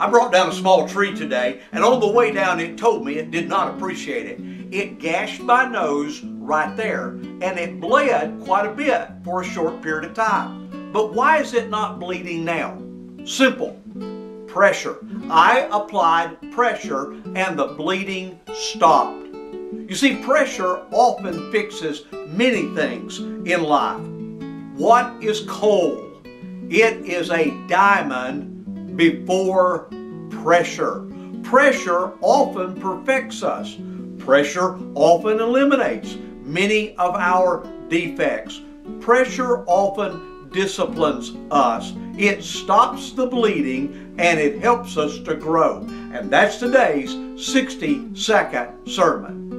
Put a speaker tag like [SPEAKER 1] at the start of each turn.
[SPEAKER 1] I brought down a small tree today, and on the way down, it told me it did not appreciate it. It gashed my nose right there, and it bled quite a bit for a short period of time. But why is it not bleeding now? Simple pressure. I applied pressure, and the bleeding stopped. You see, pressure often fixes many things in life. What is coal? It is a diamond before pressure. Pressure often perfects us. Pressure often eliminates many of our defects. Pressure often disciplines us. It stops the bleeding and it helps us to grow. And that's today's 60 second sermon.